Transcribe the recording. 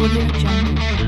audio jungle